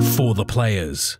for the players.